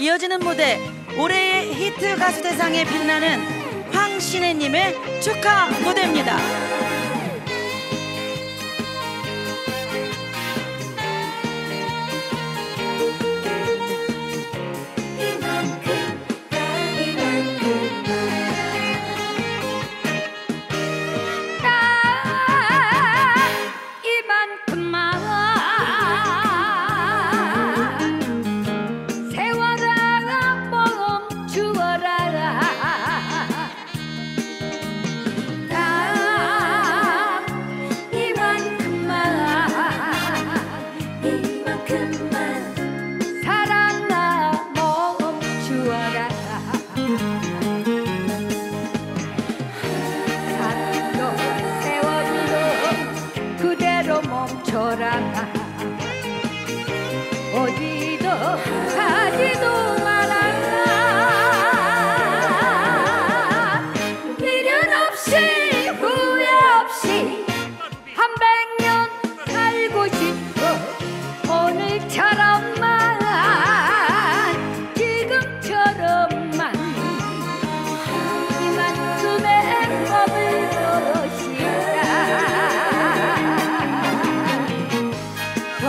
이어지는 무대 올해의 히트 가수 대상에 빛나는 황신혜님의 축하 무대입니다. 멈추어라. 사랑도 세월도 그대로 멈춰라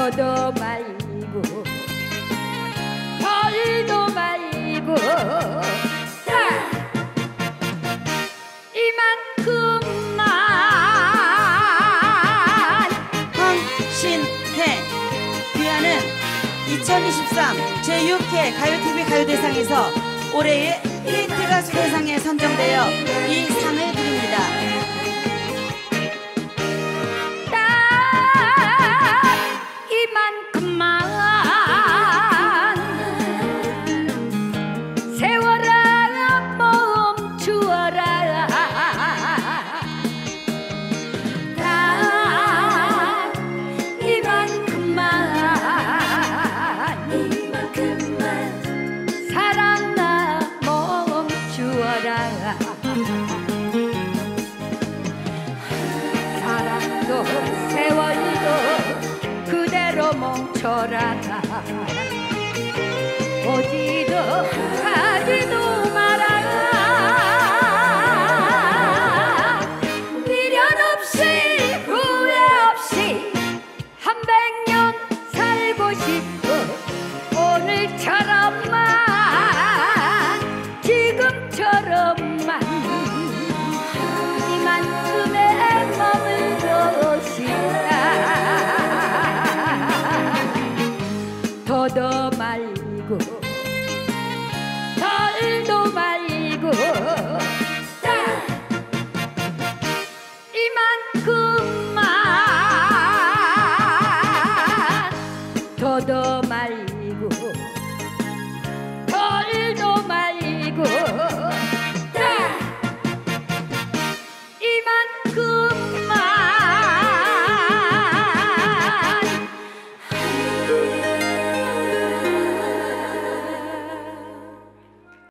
더도 말고 덜도 말고. 자 이만큼만. 황신혜 귀하는 2023 제6회 가요TV 가요대상에서 올해의 히트 가수 대상에 선정되어 이 상을 드립니다. 사랑도 세월도 그대로 멈춰라 어디도 가지도 말고. 절도 말고. 이만큼만 더도 말고. 절도 말고.